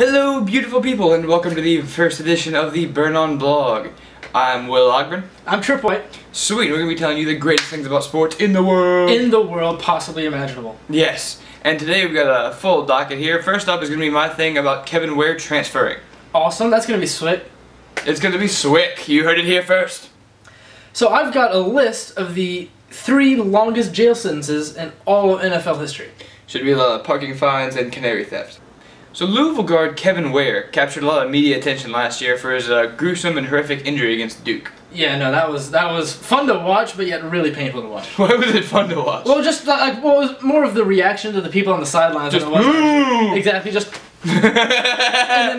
Hello, beautiful people, and welcome to the first edition of the Burn On blog. I'm Will Ogburn. I'm Trip White. Sweet, we're going to be telling you the greatest things about sports in the world. In the world possibly imaginable. yes, and today we've got a full docket here. First up is going to be my thing about Kevin Ware transferring. Awesome, that's gonna be sweet. It's going to be Swick. You heard it here first. So I've got a list of the three longest jail sentences in all of NFL history. Should be a lot of parking fines and canary theft. So Louisville guard Kevin Ware captured a lot of media attention last year for his uh, gruesome and horrific injury against Duke. Yeah, no, that was that was fun to watch, but yet really painful to watch. Why was it fun to watch? Well, just like well, was more of the reaction to the people on the sidelines. Just, than it was actually- exactly. Just and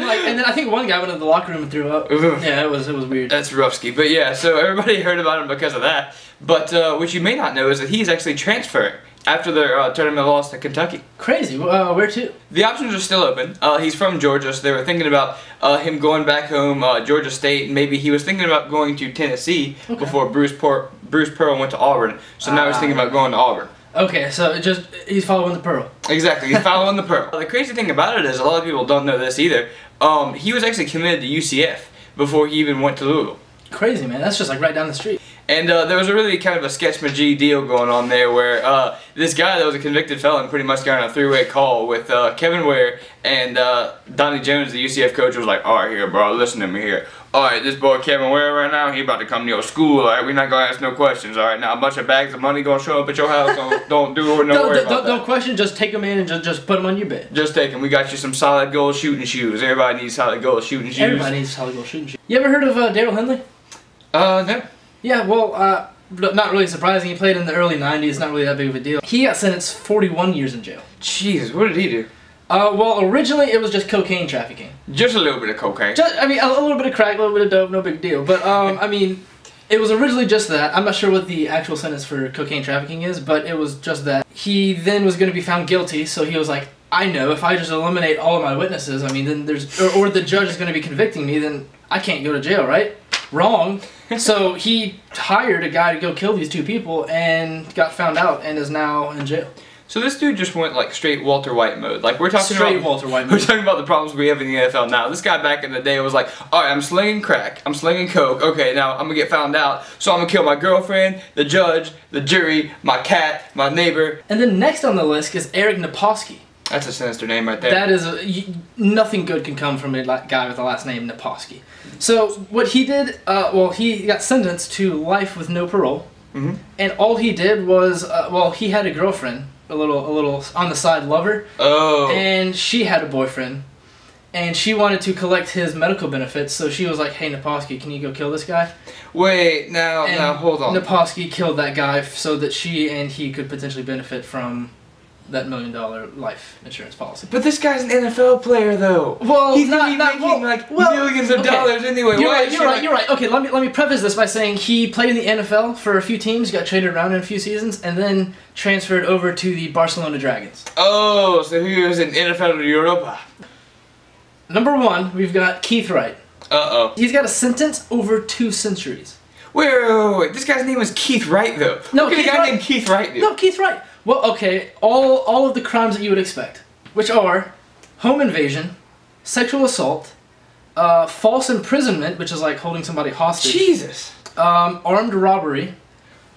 then like and then I think one guy went into the locker room and threw up. Yeah, it was it was weird. That's Ruffsky. But yeah, so everybody heard about him because of that. But uh, what you may not know is that he's actually transferring after their uh, tournament loss to Kentucky. Crazy. Uh, where to? The options are still open. Uh, he's from Georgia, so they were thinking about uh, him going back home, uh, Georgia State, and maybe he was thinking about going to Tennessee Okay. before Bruce, Por- Bruce Pearl went to Auburn. So now he's Ah. thinking about going to Auburn. Okay, so it just he's following the pearl. Exactly, he's following the Pearl. The crazy thing about it is a lot of people don't know this either. Um, he was actually committed to UCF before he even went to Louisville. Crazy man. That's just like right down the street. And uh, there was a really kind of a sketch McGee deal going on there where uh, this guy that was a convicted felon pretty much got on a three-way call with uh, Kevin Ware and uh, Donnie Jones, the UCF coach, was like, alright here bro, listen to me here. Alright, this boy Kevin Ware right now, he about to come to your school, alright? We're not gonna ask no questions, alright? Now a bunch of bags of money gonna show up at your house, don't, don't do it, no don't, worry don't, about don't, that. question. Just take them in and just just put them on your bed. Just take 'em. we got you some solid gold shooting shoes. Everybody needs solid gold shooting shoes. Everybody needs solid gold shooting. shoes. You ever heard of uh, Darryl Henley? Uh, no. Yeah, well, uh, not really surprising. He played in the early '90s. Not really that big of a deal. He got sentenced 41 years in jail. Jesus, what did he do? Uh, well, originally it was just cocaine trafficking. Just a little bit of cocaine. Just, I mean, a, little bit of crack, a little bit of dope, no big deal. But um, I mean, it was originally just that. I'm not sure what the actual sentence for cocaine trafficking is, but it was just that. He then was going to be found guilty, so he was like, I know if I just eliminate all of my witnesses, I mean, then there's, or, or the judge is going to be convicting me, then I can't go to jail, right? Wrong. so he hired a guy to go kill these two people and got found out and is now in jail. So this dude just went like straight Walter White mode. Like we're talking Straight about Walter White We're talking about the problems we have in the NFL now. This guy back in the day was like, all right, I'm slinging crack, I'm slinging coke. Okay, now I'm gonna get found out, so I'm gonna kill my girlfriend, the judge, the jury, my cat, my neighbor. And then next on the list is Eric Naposki. That's a sinister name right there. That is a, y- nothing good can come from a guy with the last name Naposki. So what he did, uh, well, he got sentenced to life with no parole, Mhm. and all he did was, uh, well, he had a girlfriend, a little, a little on the side lover, oh, and she had a boyfriend, and she wanted to collect his medical benefits. So she was like, "Hey, Naposki, can you go kill this guy?" wait, now, And now, hold on. Naposki killed that guy f- so that she and he could potentially benefit from that million dollar life insurance policy. but this guy's an NFL player, though. Well, He's not, not, making well, like well, millions of okay. dollars anyway. You're Why right. You're right. like- You're right. Okay, let me let me preface this by saying he played in the NFL for a few teams, got traded around in a few seasons, and then transferred over to the Barcelona Dragons. Oh, so he was in NFL Europa. Number one, we've got Keith Wright. Uh oh. He's got a sentence over two centuries. Wait, wait, wait, wait. This guy's name was Keith Wright, though. No, what could a Keith guy Wright- named Keith Wright do? No, Keith Wright. Well, okay, all all of the crimes that you would expect, which are home invasion, sexual assault, uh, false imprisonment, which is like holding somebody hostage, Jesus. um, armed robbery,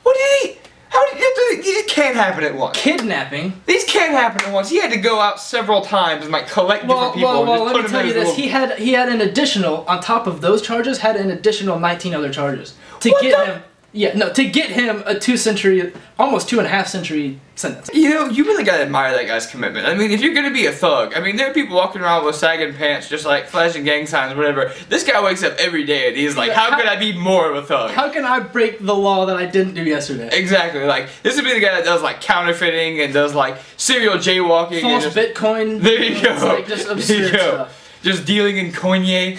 What did he? How did he? These can't happen at once. kidnapping. These can't happen at once. He had to go out several times and like collect Well, different people. well, and well. just Let me tell you this: little- he had he had an additional on top of those charges, had an additional 19 other charges to What get the- him. Yeah, no, to get him a two century, almost two and a half century sentence. You know, you really gotta admire that guy's commitment. I mean, if you're gonna be a thug, I mean, there are people walking around with sagging pants, just like flashing gang signs, whatever. This guy wakes up every day and he's like, how, how- could I be more of a thug? How can I break the law that I didn't do yesterday? exactly. Like, this would be the guy that does like counterfeiting and does like serial jaywalking. and False just, Bitcoin. There you go. Like just absurd stuff. Just dealing in Kanye.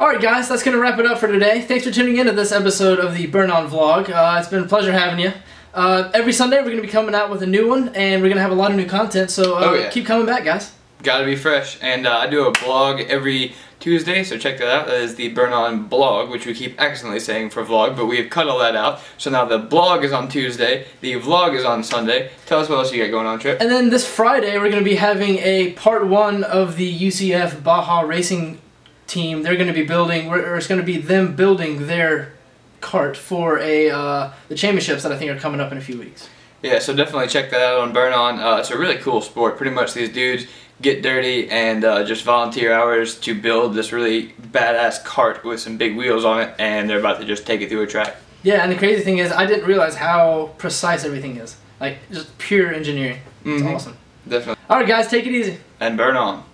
Alright guys, that's going to wrap it up for today. Thanks for tuning in to this episode of the Burn On Vlog. Uh, it's been a pleasure having you. Uh, every Sunday we're going to be coming out with a new one, and we're going to have a lot of new content, so uh, Oh, yeah. keep coming back guys. Gotta be fresh. And uh, I do a blog every Tuesday, so check that out. That is the Burn On blog, which we keep accidentally saying for vlog, but we have cut all that out. So now the blog is on Tuesday, the vlog is on Sunday. Tell us what else you got going on, Trip. And then this Friday, we're going to be having a part one of the UCF Baja Racing team. They're going to be building, or it's going to be them building their cart for a uh, the championships that I think are coming up in a few weeks. Yeah, so definitely check that out on Burn On. Uh, it's a really cool sport. Pretty much these dudes get dirty and uh, just volunteer hours to build this really badass cart with some big wheels on it, and they're about to just take it through a track. Yeah, and the crazy thing is, I didn't realize how precise everything is. Like, just pure engineering. It's Mhm. awesome. Definitely. All right, guys, take it easy. And Burn On.